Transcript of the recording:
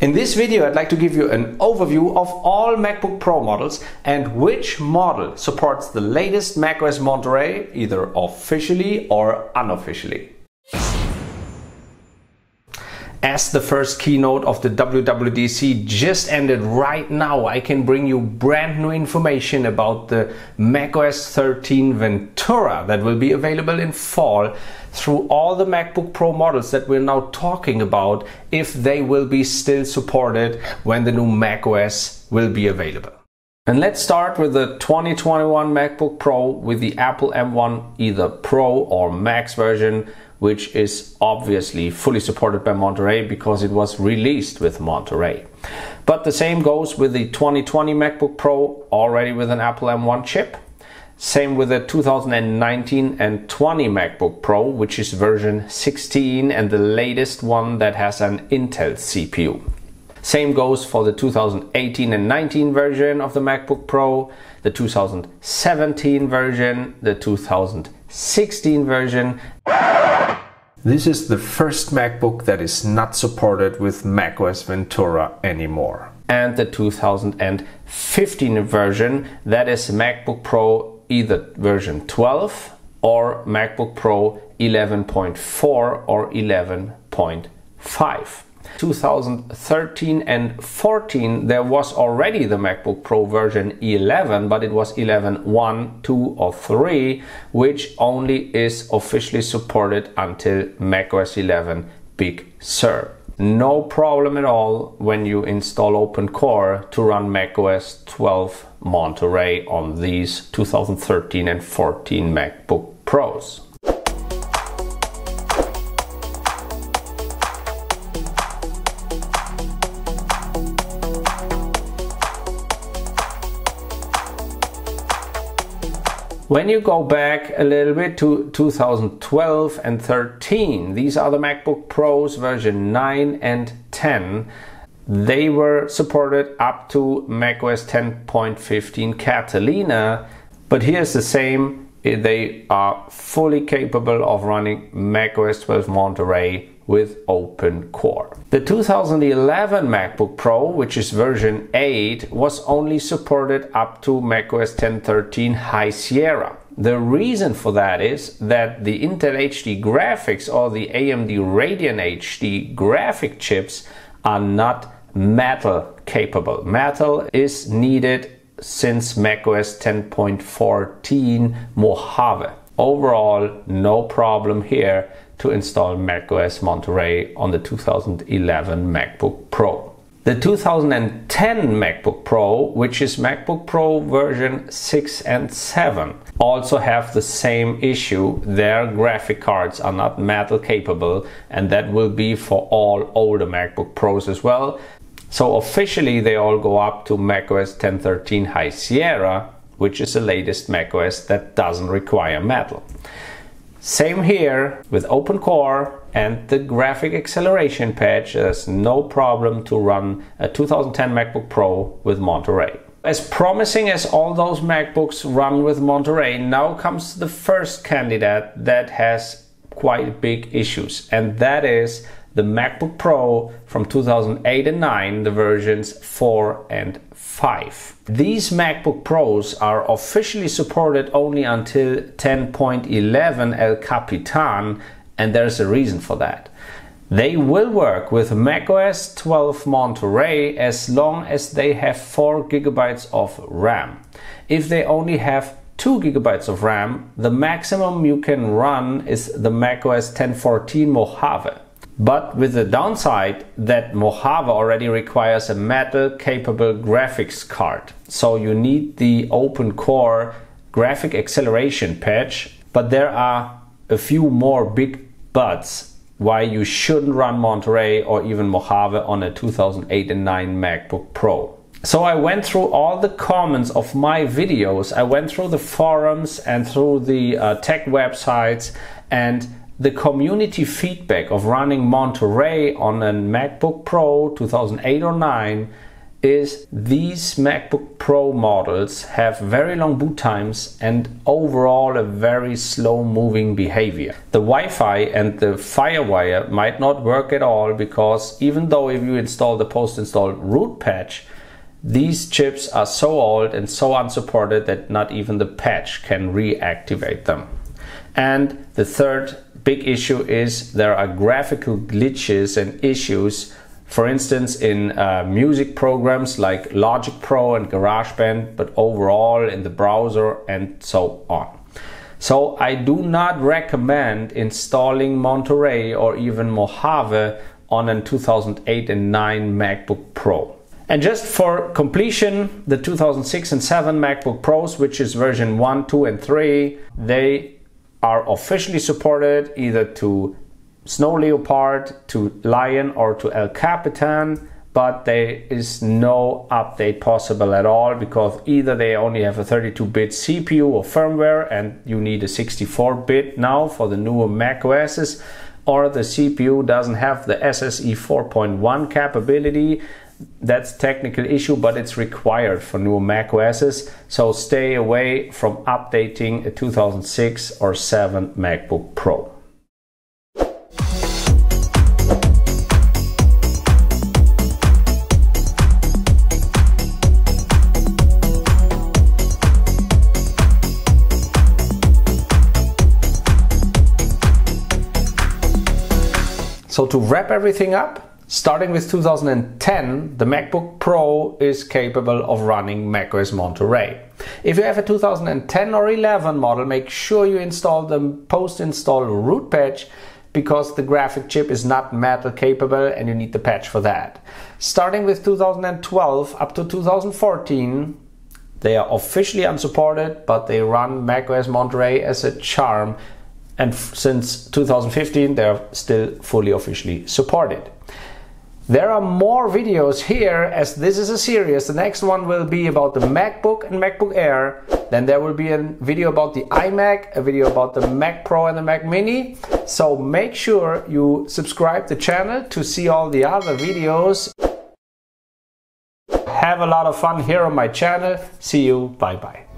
In this video I'd like to give you an overview of all MacBook Pro models and which model supports the latest macOS Monterey either officially or unofficially. As the first keynote of the WWDC just ended right now, I can bring you brand new information about the macOS 13 Ventura that will be available in fall through all the MacBook Pro models that we're now talking about if they will be still supported when the new macOS will be available. And let's start with the 2021 MacBook Pro with the Apple M1 either Pro or Max version which is obviously fully supported by Monterey because it was released with Monterey. But the same goes with the 2020 MacBook Pro already with an Apple M1 chip. Same with the 2019 and 20 MacBook Pro, which is version 16 and the latest one that has an Intel CPU. Same goes for the 2018 and 19 version of the MacBook Pro, the 2017 version, the 2016 version, this is the first MacBook that is not supported with macOS Ventura anymore. And the 2015 version, that is MacBook Pro either version 12 or MacBook Pro 11.4 or 11.5. 2013 and 14 there was already the MacBook Pro version 11 but it was 11 1 2 or 3 which only is officially supported until macOS 11 Big Sur no problem at all when you install OpenCore to run macOS 12 Monterey on these 2013 and 14 MacBook Pros. When you go back a little bit to 2012 and 13, these are the MacBook Pros version 9 and 10. They were supported up to macOS 10.15 Catalina, but here's the same. They are fully capable of running macOS 12 Monterey with Open Core. The 2011 MacBook Pro, which is version 8, was only supported up to macOS 10.13 High Sierra. The reason for that is that the Intel HD graphics or the AMD Radeon HD graphic chips are not metal capable. Metal is needed since macOS 10.14 Mojave. Overall, no problem here to install macOS Monterey on the 2011 MacBook Pro. The 2010 MacBook Pro, which is MacBook Pro version 6 and 7, also have the same issue. Their graphic cards are not metal capable and that will be for all older MacBook Pros as well. So officially they all go up to macOS 1013 High Sierra, which is the latest macOS that doesn't require metal. Same here with OpenCore and the graphic acceleration patch. There's no problem to run a 2010 MacBook Pro with Monterey. As promising as all those MacBooks run with Monterey, now comes the first candidate that has quite big issues, and that is the MacBook Pro from 2008 and 9, the versions 4 and 5. These MacBook Pros are officially supported only until 10.11 El Capitan, and there's a reason for that. They will work with macOS 12 Monterey as long as they have 4 gigabytes of RAM. If they only have 2 gigabytes of RAM, the maximum you can run is the macOS 1014 Mojave but with the downside that Mojave already requires a metal capable graphics card. So you need the open core graphic acceleration patch, but there are a few more big buts why you shouldn't run Monterey or even Mojave on a 2008 and 9 MacBook Pro. So I went through all the comments of my videos. I went through the forums and through the uh, tech websites and the community feedback of running Monterey on a MacBook Pro 2008 or 9 is these MacBook Pro models have very long boot times and overall a very slow moving behavior. The Wi-Fi and the FireWire might not work at all because even though if you install the post-install root patch, these chips are so old and so unsupported that not even the patch can reactivate them. And the third big issue is there are graphical glitches and issues for instance, in uh, music programs like Logic Pro and GarageBand, but overall in the browser and so on. So I do not recommend installing Monterey or even Mojave on a 2008 and 9 MacBook Pro. And just for completion, the 2006 and 7 MacBook Pros, which is version 1, 2 and 3, they are officially supported either to Snow Leopard to Lion or to El Capitan, but there is no update possible at all because either they only have a 32-bit CPU or firmware and you need a 64-bit now for the newer Mac OSs, or the CPU doesn't have the SSE 4.1 capability. That's technical issue, but it's required for new Mac OSs. So stay away from updating a 2006 or 7 MacBook Pro. So to wrap everything up, starting with 2010, the MacBook Pro is capable of running macOS Monterey. If you have a 2010 or 11 model, make sure you install the post-install root patch because the graphic chip is not metal capable and you need the patch for that. Starting with 2012 up to 2014, they are officially unsupported, but they run macOS Monterey as a charm and since 2015 they're still fully officially supported. There are more videos here as this is a series. The next one will be about the MacBook and MacBook Air. Then there will be a video about the iMac, a video about the Mac Pro and the Mac Mini. So make sure you subscribe the channel to see all the other videos. Have a lot of fun here on my channel. See you. Bye bye.